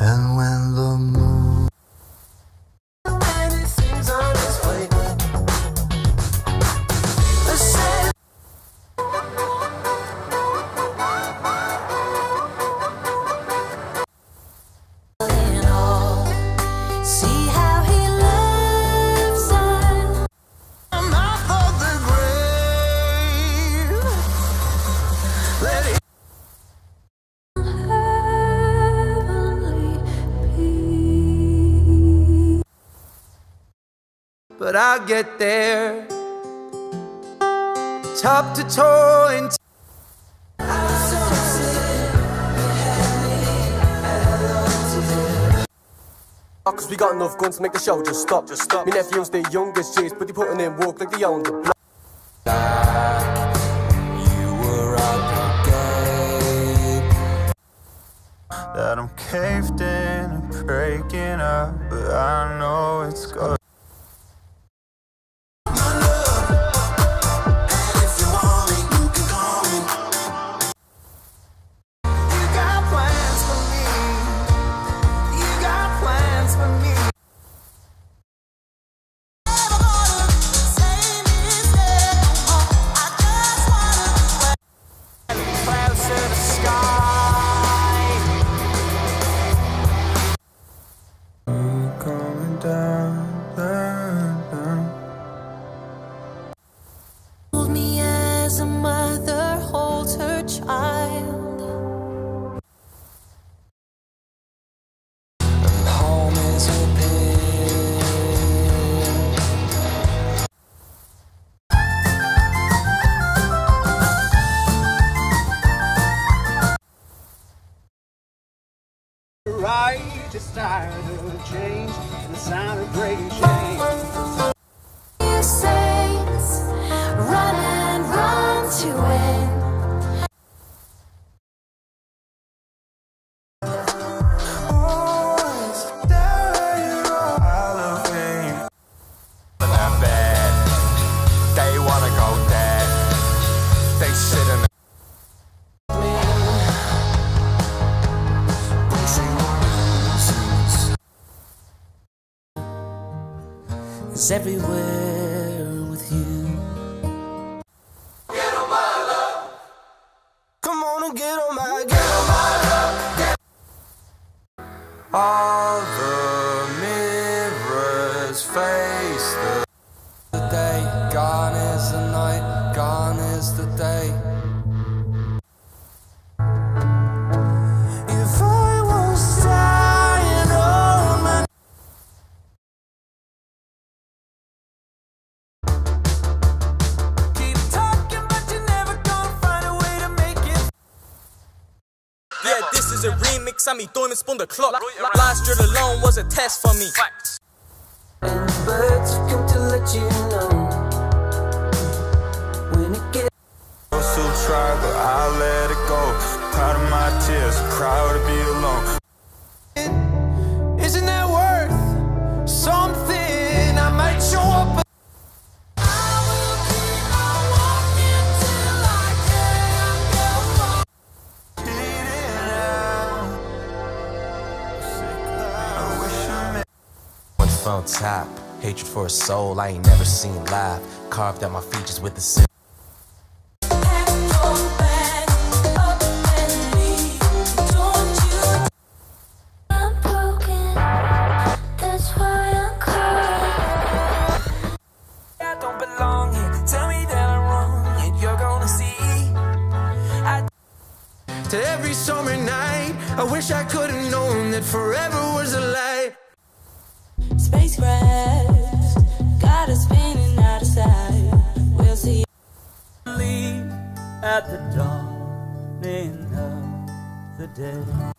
And but I'll get there top to toe in Cause we got enough guns to make the show just stop. Just stop. Me nephew's the youngest G's, but he putting in work like they own the block. Tired of change and the sound of breaking chains. Is everywhere with you. Get on my love. Come on and get on my, get on my love. All the mirrors face the, the day. Gone is the night, gone is the day. This is a remix. I mean, don't even spoon the clock. Last year alone was a test for me. And the birds come to let you know when it gets. I still try, but I let it go. Proud of my tears, proud to be alone. Phone tap, hatred for a soul I ain't never seen live. Carved out my features with the sim. I'm broken, that's why I'm crying. I don't belong here. Tell me that I'm wrong, and you're gonna see. To every summer night, I wish I could have known that forever was a lie. At the dawning of the day.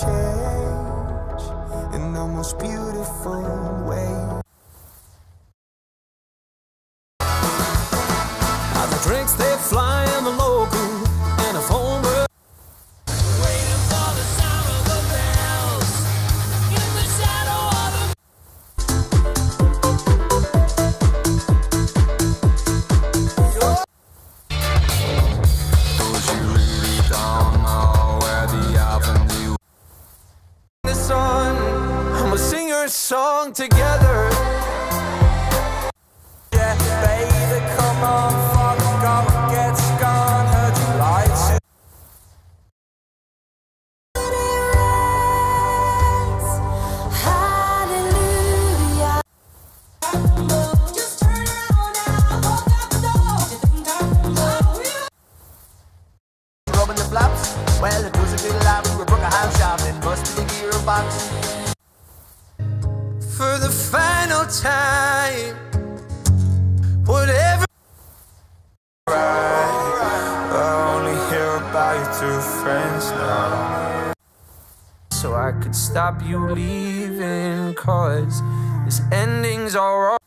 change in the most beautiful way. Other drinks they fly. box for the final time. Whatever. Right. I only hear about you through friends now. So I could stop you leaving, cause this ending's alright.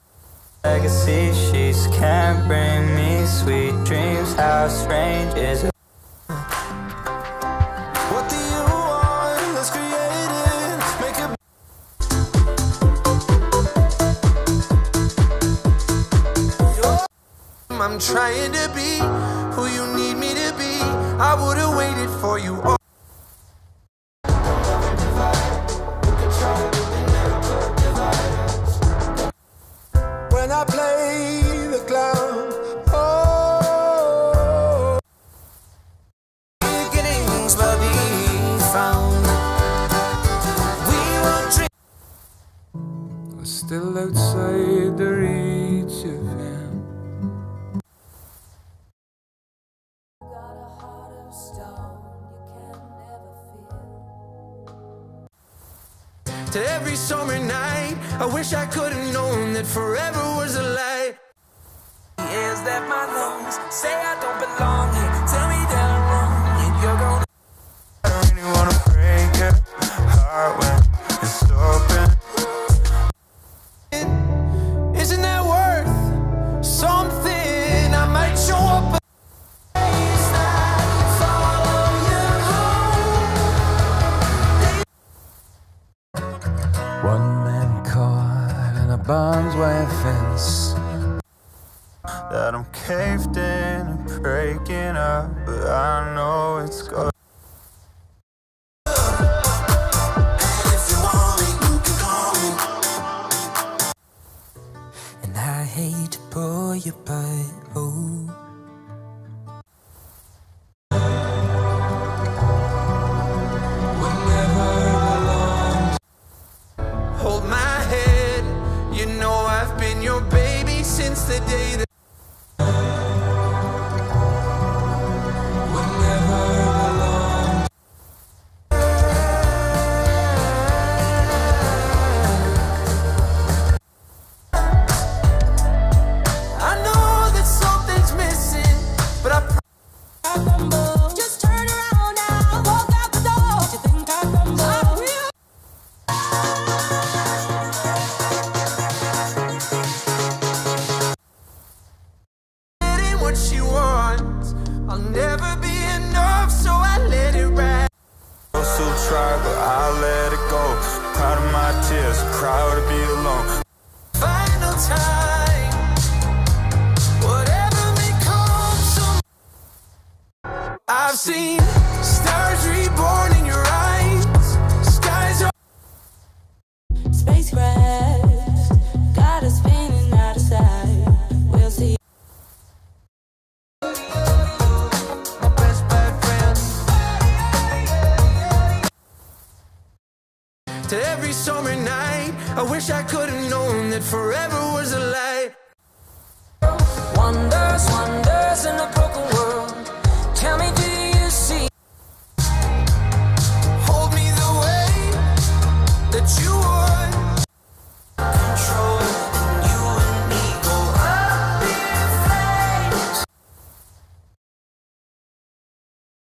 Legacy, sheets can't bring me sweet dreams. How strange is it? to be who you need me to be. I would've waited for you all. When I play the clown, oh. Beginnings will be found. We Still outside the I wish I could have known that forever was a lie. Is that my lungs say I don't belong? You know I've been your baby since the day that summer night. I wish I could have known that forever was a lie.